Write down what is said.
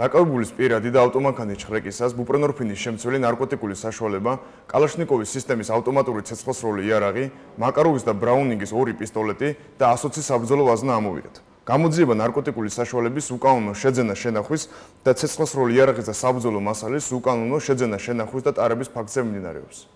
დაკავებულის პირადი და ავტომანქანის ჩხრეკისას ბუპრენორფინის შემცველი ნარკოტიკული საშუალება, კალაშნიკოვის სისტემის ავტომატური ცეცხლსროლი იარაღი, მაკაროვის და ბრაუნინგის ორი პისტოლეტი და 120 საბრძოლო ვაზნა ამოვიღეთ. გამოძიება ნარკოტიკული საშუალების უკანონო შეძენა შენახვის და ცეცხლსროლი იარაღის და საბრძოლო მასალის უკანონო შეძენა შენახვის და ტარების ფაქტზე მიმდინარეობს.